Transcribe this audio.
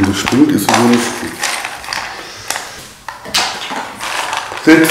Und das stinkt ist so nicht. Sitz.